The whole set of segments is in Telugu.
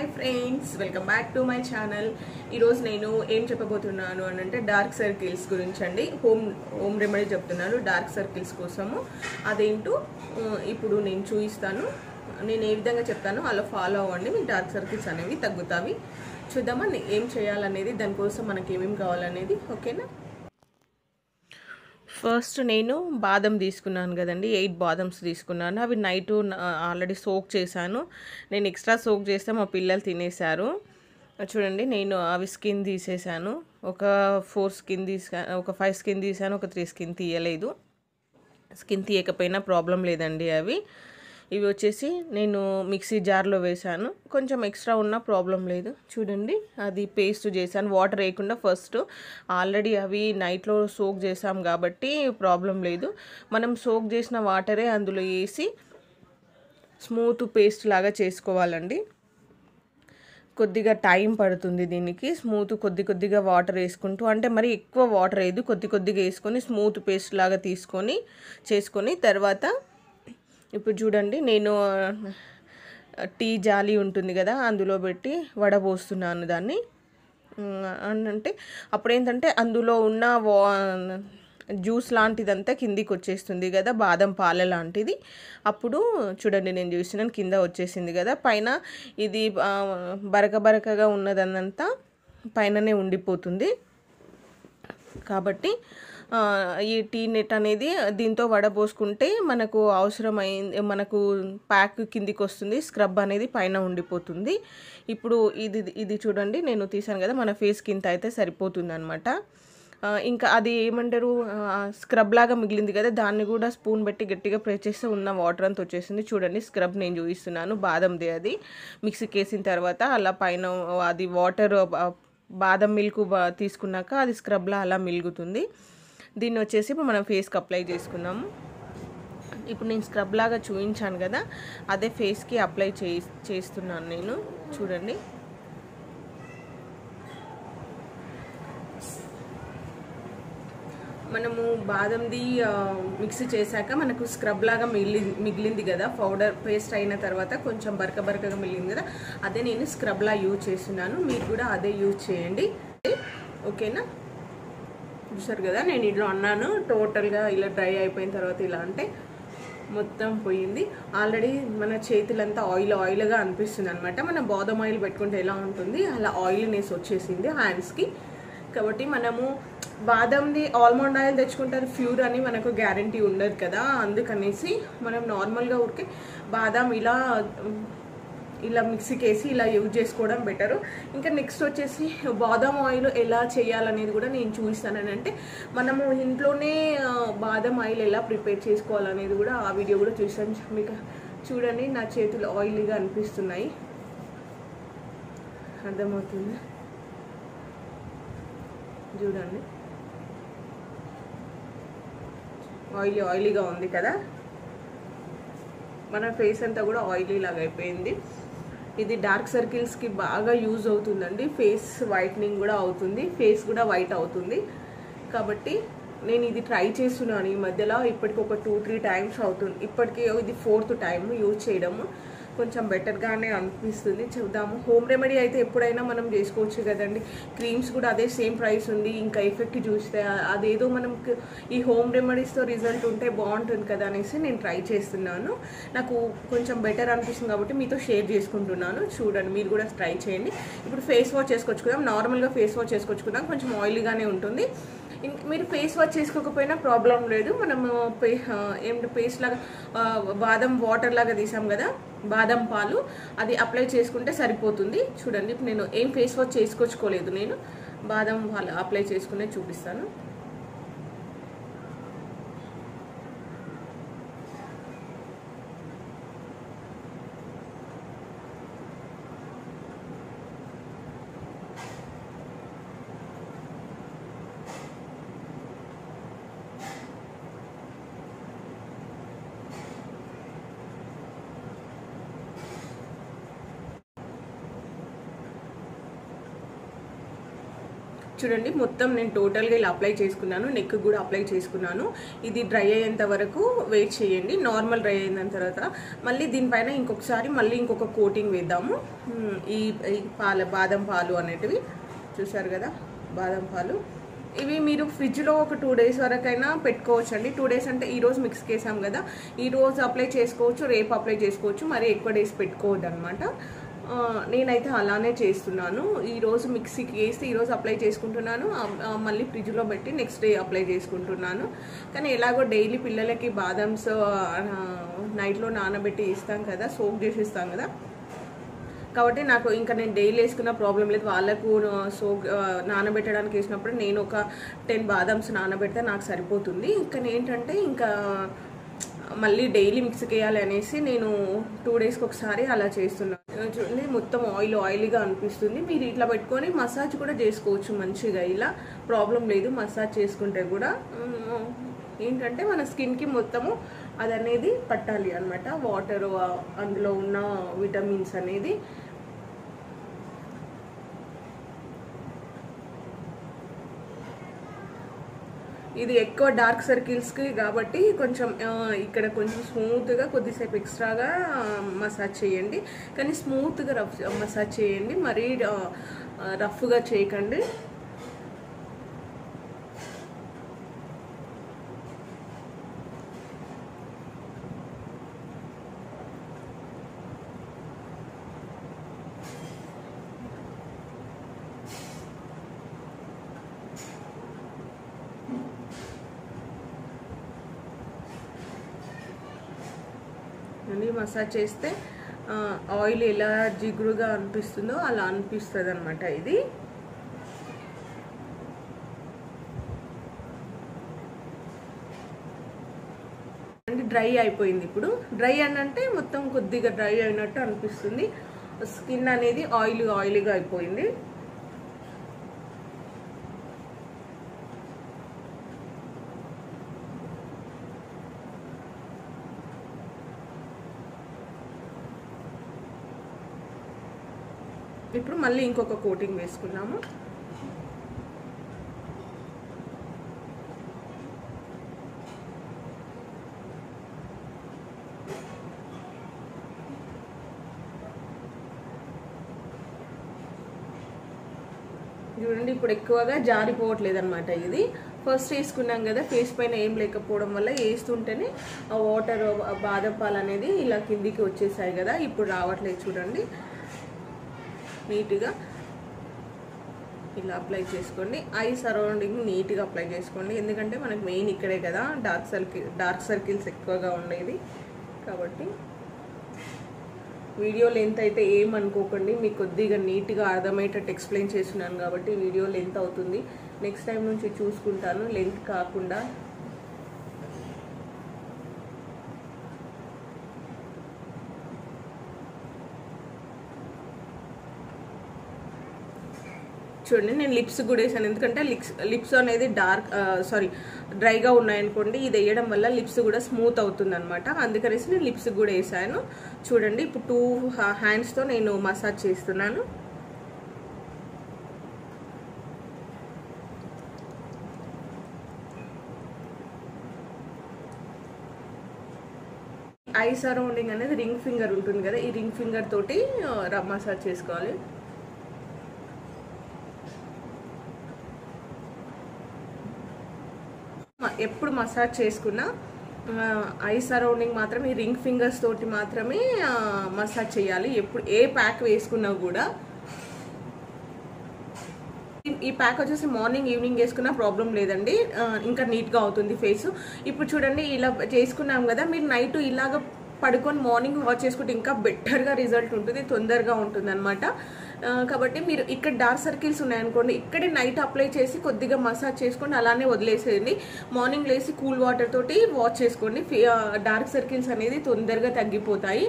Hi friends welcome back to my channel ఈరోజు నేను ఏం చెప్పబోతున్నాను అని అంటే డార్క్ సర్కిల్స్ గురించి అండి. హోమ్ హోమ్ రెమెడీ చెప్తున్నాను. డార్క్ సర్కిల్స్ కోసము. అదేంటో ఇప్పుడు నేను చూపిస్తాను. నేను ఏ విధంగా చెప్తానో అలా ఫాలో అవ్వండి. మీకు డార్క్ సర్కిల్స్ అనేవి తగ్గుతావి. చూద్దామా ఏం చేయాలనేది దానికోసం మనకి ఏమేమి కావాలనేది ఓకేనా ఫస్ట్ నేను బాదం తీసుకున్నాను కదండి ఎయిట్ బాదమ్స్ తీసుకున్నాను. అవి నైట్ ఆల్రెడీ సోక్ చేశాను. నేను ఎక్స్ట్రా సోక్ చేస్తే మా పిల్లలు తినేశారు. చూడండి నేను అవి స్కిన్ తీసేసాను ఒక ఫోర్ స్కిన్ తీసా ఒక ఫైవ్ స్కిన్ తీసాను ఒక త్రీ స్కిన్ తీయలేదు. స్కిన్ తీయకపోయినా ప్రాబ్లం లేదండి అవి. ఇవి వచ్చేసి నేను మిక్సీ జార్లో వేసాను కొంచెం ఎక్స్ట్రా ఉన్న ప్రాబ్లం లేదు. చూడండి అది పేస్ట్ చేశాను. వాటర్ వేయకుండా ఫస్ట్ ఆల్రెడీ అవి నైట్లో సోక్ చేసాం కాబట్టి ప్రాబ్లం లేదు. మనం సోక్ చేసిన వాటరే అందులో వేసి స్మూత్ పేస్ట్ లాగా చేసుకోవాలండి. కొద్దిగా టైం పడుతుంది దీనికి. స్మూత్ కొద్ది కొద్దిగా వాటర్ వేసుకుంటూ అంటే మరి ఎక్కువ వాటర్ వేయదు. కొద్ది కొద్దిగా వేసుకొని స్మూత్ పేస్ట్ లాగా తీసుకొని చేసుకొని తర్వాత ఇప్పుడు చూడండి నేను టీ జాలి ఉంటుంది కదా అందులో పెట్టి వడబోస్తున్నాను దాన్ని. అంటే అప్పుడు ఏంటంటే అందులో ఉన్న వా జ్యూస్ లాంటిదంతా కిందికి వచ్చేస్తుంది కదా బాదం పాల లాంటిది. అప్పుడు చూడండి నేను చూసినాను కింద వచ్చేసింది కదా. పైన ఇది బరక బరకగా ఉన్నదన్నంతా పైననే ఉండిపోతుంది. కాబట్టి ఈ టీ నెట్ అనేది దీంతో వడబోసుకుంటే మనకు అవసరమైంది మనకు ప్యాక్ కిందికి వస్తుంది స్క్రబ్ అనేది పైన ఉండిపోతుంది. ఇప్పుడు ఇది ఇది చూడండి నేను తీసాను కదా మన ఫేస్ కింద అయితే సరిపోతుంది అనమాట ఇంకా అది ఏమంటారు స్క్రబ్ లాగా మిగిలింది కదా దాన్ని కూడా స్పూన్ పెట్టి గట్టిగా ప్రెస్ చేస్తే ఉన్న వాటర్ అంతా వచ్చేసింది. చూడండి స్క్రబ్ నేను చూపిస్తున్నాను బాదంది అది. మిక్సీకి వేసిన తర్వాత అలా పైన అది వాటర్ బాదం మిల్క్ తీసుకున్నాక అది స్క్రబ్లా అలా మిలుగుతుంది. దీన్ని వచ్చేసి ఇప్పుడు మనం ఫేస్కి అప్లై చేసుకున్నాము ఇప్పుడు నేను స్క్రబ్ లాగా చూపించాను కదా అదే ఫేస్కి అప్లై చే చేస్తున్నాను నేను. చూడండి. మనము బాదంది మిక్స్ చేశాక మనకు స్క్రబ్ లాగా మిగిలి మిగిలింది కదా పౌడర్ పేస్ట్ అయిన తర్వాత కొంచెం బరక బరకగా మిగిలింది కదా అదే నేను స్క్రబ్లా యూజ్ చేస్తున్నాను. మీరు కూడా అదే యూజ్ చేయండి. ఓకేనా? చూసారు కదా నేను ఇట్లా అన్నాను టోటల్గా ఇలా డ్రై అయిపోయిన తర్వాత ఇలా అంటే మొత్తం పోయింది. ఆల్రెడీ మన చేతులంతా ఆయిల్ ఆయిల్గా అనిపిస్తుంది అనమాట మనం బాదం ఆయిల్ పెట్టుకుంటే ఎలా ఉంటుంది? అలా ఆయిల్నెస్ వచ్చేసింది హ్యాండ్స్కి. కాబట్టి మనము బాదంది ఆల్మండ్ ఆయిల్ తెచ్చుకుంటారు ప్యూర్ అని మనకు గ్యారంటీ ఉండదు కదా. అందుకనేసి మనం నార్మల్గా ఊరికే బాదం ఇలా ఇలా మిక్సీకి వేసి ఇలా యూజ్ చేసుకోవడం బెటరు. ఇంకా నెక్స్ట్ వచ్చేసి బాదం ఆయిల్ ఎలా చేయాలనేది కూడా నేను చూపిస్తానంటే మనము ఇంట్లోనే బాదం ఆయిల్ ఎలా ప్రిపేర్ చేసుకోవాలనేది కూడా ఆ వీడియో కూడా చూసాను మీకు చూడండి నా చేతులు ఆయిలీగా అనిపిస్తున్నాయి. అర్థమవుతుంది? చూడండి. ఆయిలీ ఆయిలీగా ఉంది కదా. మన ఫేస్ అంతా కూడా ఆయిలీ లాగా అయిపోయింది. ఇది డార్క్ సర్కిల్స్కి బాగా యూజ్ అవుతుందండి. ఫేస్ వైట్నింగ్ కూడా అవుతుంది. ఫేస్ కూడా వైట్ అవుతుంది. కాబట్టి నేను ఇది ట్రై చేస్తున్నాను ఈ మధ్యలో. ఇప్పటికి ఒక టూ త్రీ టైమ్స్ అవుతుంది ఇప్పటికీ ఇది ఫోర్త్ టైం యూజ్ చేయడము. కొంచెం బెటర్గానే అనిపిస్తుంది. చెబుదాము. హోమ్ రెమెడీ అయితే ఎప్పుడైనా మనం చేసుకోవచ్చు కదండి. క్రీమ్స్ కూడా అదే సేమ్ ప్రైస్ ఉంది. ఇంకా ఎఫెక్ట్ చూస్తే అదేదో మనం ఈ హోమ్ రెమెడీస్తో రిజల్ట్ ఉంటే బాగుంటుంది కదా అనేసి నేను ట్రై చేస్తున్నాను. నాకు కొంచెం బెటర్ అనిపిస్తుంది కాబట్టి మీతో షేర్ చేసుకుంటున్నాను. చూడండి మీరు కూడా ట్రై చేయండి. ఇప్పుడు ఫేస్ వాష్ చేసుకొచ్చుకుందాం నార్మల్గా ఫేస్ వాష్ చేసుకొచ్చుకుందాం కొంచెం ఆయిలీగానే ఉంటుంది. ఇంక మీరు ఫేస్ వాష్ చేసుకోకపోయినా ప్రాబ్లం లేదు. మనం పే ఏమిటి పేస్ట్ లాగా బాదం వాటర్ లాగా తీసాం కదా. బాదం పాలు అది అప్లై చేసుకుంటే సరిపోతుంది. చూడండి ఇప్పుడు నేను ఏం ఫేస్ వాష్ చేసుకొచ్చుకోలేదు నేను. బాదం పాలు అప్లై చేసుకునే చూపిస్తాను. చూడండి మొత్తం నేను టోటల్గా ఇలా అప్లై చేసుకున్నాను నెక్ కూడా అప్లై చేసుకున్నాను. ఇది డ్రై అయ్యేంత వరకు వెయిట్ చేయండి నార్మల్ డ్రై అయిన తర్వాత. మళ్ళీ దీనిపైన ఇంకొకసారి మళ్ళీ ఇంకొక కోటింగ్ వేద్దాము. ఈ ఈ పాల బాదం పాలు అనేటివి. చూసారు కదా బాదం పాలు. ఇవి మీరు ఫ్రిడ్జ్లో ఒక టూ డేస్ వరకైనా పెట్టుకోవచ్చు అండి టూ డేస్ అంటే ఈరోజు మిక్స్ చేసాం కదా ఈరోజు అప్లై చేసుకోవచ్చు రేపు అప్లై చేసుకోవచ్చు మరి ఎక్కువ డేస్ పెట్టుకోవద్దు అనమాట నేనైతే అలానే చేస్తున్నాను. ఈరోజు మిక్సీకి వేసి ఈరోజు అప్లై చేసుకుంటున్నాను. మళ్ళీ ఫ్రిడ్జ్లో పెట్టి నెక్స్ట్ డే అప్లై చేసుకుంటున్నాను. కానీ ఎలాగో డైలీ పిల్లలకి బాదమ్స్ నైట్లో నానబెట్టి ఇస్తాం కదా సోక్ చేసేస్తాం కదా. కాబట్టి నాకు ఇంకా నేను డైలీ వేసుకున్న ప్రాబ్లం లేదు. వాళ్ళకు సో నానబెట్టడానికి వేసినప్పుడు నేను ఒక టెన్ బాదమ్స్ నానబెడితే నాకు సరిపోతుంది. ఇంకా ఏంటంటే ఇంకా మళ్ళీ డైలీ మిక్స్ వేయాలి అనేసి నేను టూ డేస్కి ఒకసారి అలా చేస్తున్నాను చూడండి మొత్తం ఆయిల్ ఆయిల్గా అనిపిస్తుంది. మీరు ఇట్లా పెట్టుకొని మసాజ్ కూడా చేసుకోవచ్చు మంచిగా. ఇలా ప్రాబ్లం లేదు మసాజ్ చేసుకుంటే కూడా. ఏంటంటే మన స్కిన్కి మొత్తము అది అనేది పట్టాలి అనమాట వాటర్ అందులో ఉన్న విటమిన్స్ అనేది ఇది ఎక్కువ డార్క్ సర్కిల్స్కి కాబట్టి కొంచెం ఇక్కడ కొంచెం స్మూత్గా కొద్దిసేపు ఎక్స్ట్రాగా మసాజ్ చేయండి. కానీ స్మూత్గా రఫ్ మసాజ్ చేయండి. మరీ రఫ్గా చేయకండి. అని మసాజ్ చేస్తే ఆయిల్ ఎలా జిగురుగా అనిపిస్తుందో అలా అనిపిస్తుంది అనమాట ఇది. అంటే డ్రై అయిపోయింది ఇప్పుడు. డ్రై అని అంటే మొత్తం కొద్దిగా డ్రై అయినట్టు అనిపిస్తుంది. స్కిన్ అనేది ఆయిల్ ఆయిల్గా అయిపోయింది. ఇప్పుడు మళ్ళీ ఇంకొక కోటింగ్ వేసుకున్నాము చూడండి ఇప్పుడు ఎక్కువగా జారిపోవట్లేదు అనమాట ఇది. ఫస్ట్ వేసుకున్నాం కదా ఫేస్ పైన ఏం లేకపోవడం వల్ల వేస్తుంటేనే ఆ వాటర్ బాదం పాలు అనేది ఇలా కిందికి వచ్చేసాయి కదా. ఇప్పుడు రావట్లేదు చూడండి. నీట్గా ఇలా అప్లై చేసుకోండి. ఐ సరౌండింగ్ నీట్గా అప్లై చేసుకోండి. ఎందుకంటే మనకు మెయిన్ ఇక్కడే కదా డార్క్ సర్కిల్ డార్క్ సర్కిల్స్ ఎక్కువగా ఉండేది. కాబట్టి వీడియో లెంత్ అయితే ఏమనుకోకండి మీకు కొద్దిగా నీట్గా అర్థమయ్యేటట్టు ఎక్స్ప్లెయిన్ చేస్తున్నాను కాబట్టి వీడియో లెంత్ అవుతుంది. నెక్స్ట్ టైం నుంచి చూసుకుంటాను. లెంత్ కాకుండా చూడండి నేను లిప్స్ కూడా వేసాను ఎందుకంటే లిప్స్ లిప్స్ అనేది డార్క్ సారీ డ్రైగా ఉన్నాయనుకోండి ఇది వేయడం వల్ల లిప్స్ కూడా స్మూత్ అవుతుంది అనమాట అందుకనేసి నేను లిప్స్ కూడా వేసాను చూడండి ఇప్పుడు టూ హ్యాండ్స్తో నేను మసాజ్ చేస్తున్నాను. ఐ సరౌండింగ్ అనేది రింగ్ ఫింగర్ ఉంటుంది కదా ఈ రింగ్ ఫింగర్ తోటి మసాజ్ చేసుకోవాలి. ఎప్పుడు మసాజ్ చేసుకున్నా ఐ సరౌండింగ్ మాత్రం ఈ రింగ్ ఫింగర్స్ తోటి మాత్రమే మసాజ్ చేయాలి. ఎప్పుడు ఏ ప్యాక్ వేసుకున్నా కూడా. ఈ- ప్యాక్ వచ్చేసి మార్నింగ్ ఈవినింగ్ వేసుకున్నా ప్రాబ్లం లేదండి. ఇంకా నీట్గా అవుతుంది ఫేస్ ఇప్పుడు చూడండి ఇలా చేసుకున్నాం కదా మీరు నైట్ ఇలాగ పడుకొని మార్నింగ్ వాచ్ చేసుకుంటే ఇంకా బెటర్గా రిజల్ట్ ఉంటుంది తొందరగా ఉంటుంది అనమాట కాబట్టి మీరు ఇక్కడ డార్క్ సర్కిల్స్ ఉన్నాయనుకోండి ఇక్కడే నైట్ అప్లై చేసి కొద్దిగా మసాజ్ చేసుకోండి అలానే వదిలేసేయండి. మార్నింగ్ లేసి కూల్ వాటర్ తోటి వాష్ చేసుకోండి. డార్క్ సర్కిల్స్ అనేది తొందరగా తగ్గిపోతాయి.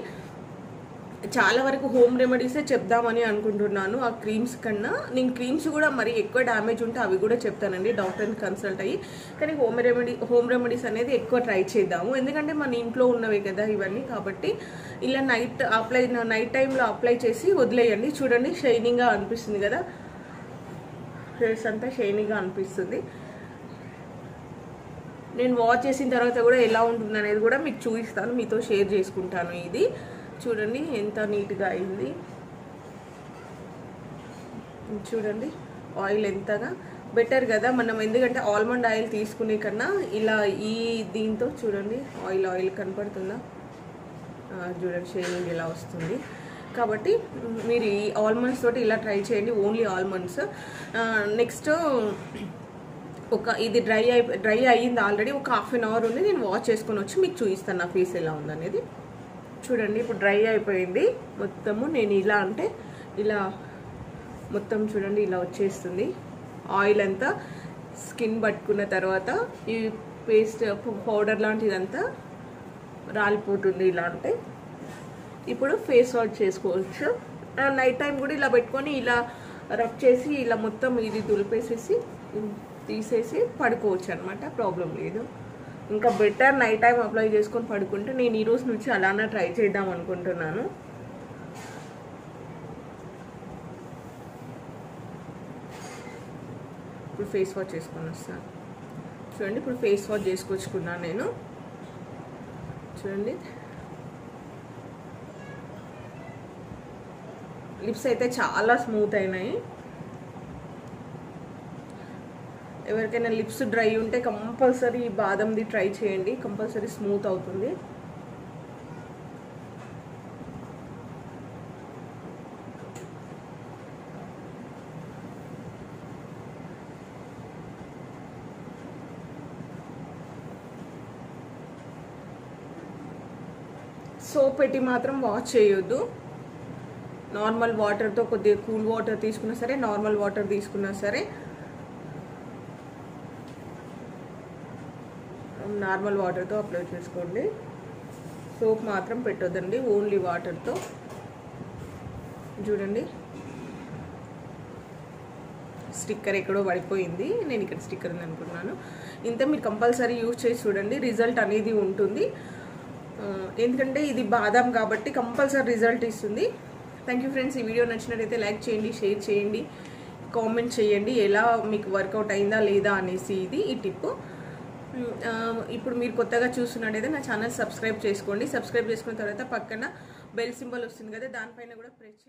చాలా వరకు హోమ్ రెమెడీసే చెప్దామని అనుకుంటున్నాను. ఆ క్రీమ్స్ కన్నా నేను క్రీమ్స్ కూడా మరి ఎక్కువ డ్యామేజ్ ఉంటే అవి కూడా చెప్తానండి. డాక్టర్ని కన్సల్ట్ అయ్యి. కానీ హోమ్ రెమెడీ హోమ్ రెమెడీస్ అనేది ఎక్కువ ట్రై చేద్దాము. ఎందుకంటే మన ఇంట్లో ఉన్నవే కదా ఇవన్నీ కాబట్టి ఇలా నైట్ అప్లై నైట్ టైంలో అప్లై చేసి వదిలేయండి. చూడండి షైనింగ్గా అనిపిస్తుంది కదా. ఫేస్ అంతా షైనీగా అనిపిస్తుంది. నేను వాచ్ చేసిన తర్వాత కూడా ఎలా ఉంటుంది అనేది కూడా మీకు చూపిస్తాను. మీతో షేర్ చేసుకుంటాను ఇది. చూడండి ఎంత నీట్గా అయింది. చూడండి ఆయిల్ ఎంతగా. బెటర్ కదా మనం ఎందుకంటే ఆల్మండ్ ఆయిల్ తీసుకునే కన్నా ఇలా ఈ దీంతో చూడండి ఆయిల్ ఆయిల్ కనపడుతుందా? చూడండి షేవింగ్ ఇలా వస్తుంది. కాబట్టి మీరు ఈ ఆల్మండ్స్ తోటి ఇలా ట్రై చేయండి ఓన్లీ ఆల్మండ్స్. నెక్స్ట్ ఒక ఇది డ్రై అయి డ్రై అయ్యింది ఆల్రెడీ ఒక హాఫ్ అన్ అవర్ ఉంది నేను వాష్ చేసుకొని వచ్చి మీకు చూపిస్తాను నా ఫేస్ ఎలా ఉందనేది. చూడండి ఇప్పుడు డ్రై అయిపోయింది. మొత్తము నేను ఇలా అంటే ఇలా మొత్తం చూడండి ఇలా వచ్చేస్తుంది. ఆయిల్ అంతా స్కిన్ పట్టుకున్న తర్వాత ఈ పేస్ట్ పౌడర్ లాంటిదంతా రాలిపోతుంది ఇలా అంటే. ఇప్పుడు ఫేస్ వాష్ చేసుకోవచ్చు. నైట్ టైం కూడా ఇలా పెట్టుకొని ఇలా రబ్ చేసి ఇలా మొత్తం ఇది దులిపేసేసి తీసేసి పడుకోవచ్చు అనమాట. ప్రాబ్లం లేదు. ఇంకా బెటర్ నైట్ టైం అప్లై చేసుకొని పడుకుంటే నేను ఈ రోజు నుంచి అలానే ట్రై చేద్దాం అనుకుంటున్నాను. ఇప్పుడు ఫేస్ వాష్ చేసుకొని వస్తాను చూడండి ఇప్పుడు ఫేస్ వాష్ చేసుకొచ్చుకున్నాను నేను. చూడండి. లిప్స్ అయితే చాలా స్మూత్ అయినాయి. ఎవరికైనా లిప్స్ డ్రై ఉంటే కంపల్సరీ బాదంది ట్రై చేయండి. కంపల్సరీ స్మూత్ అవుతుంది. సోప్ పెట్టి మాత్రం వాష్ చేయొద్దు. నార్మల్ వాటర్తో కొద్దిగా కూల్ వాటర్ తీసుకున్నా సరే నార్మల్ వాటర్ తీసుకున్నా సరే నార్మల్ వాటర్తో అప్లై చేసుకోండి. సోప్ మాత్రం పెట్టొద్దండి ఓన్లీ వాటర్తో. చూడండి. స్టిక్కర్ ఎక్కడో పడిపోయింది నేను ఇక్కడ స్టిక్కర్ ఉంది అనుకున్నాను. ఇంత మీరు కంపల్సరీ యూజ్ చేసి చూడండి రిజల్ట్ అనేది ఉంటుంది. ఎందుకంటే ఇది బాదాం కాబట్టి కంపల్సరీ రిజల్ట్ ఇస్తుంది. థ్యాంక్ యూ ఫ్రెండ్స్ ఈ వీడియో నచ్చినట్టయితే లైక్ చేయండి షేర్ చేయండి కామెంట్ చేయండి ఎలా మీకు వర్కౌట్ అయిందా లేదా అనేసి ఇది ఈ టిప్పు. ఇప్పుడు మీరు కొత్తగా చూస్తున్నట్టయితే నా ఛానల్ సబ్స్క్రైబ్ చేసుకోండి. సబ్స్క్రైబ్ చేసుకున్న తర్వాత పక్కన బెల్ సింబల్ వస్తుంది కదా దానిపైన కూడా ప్రెస్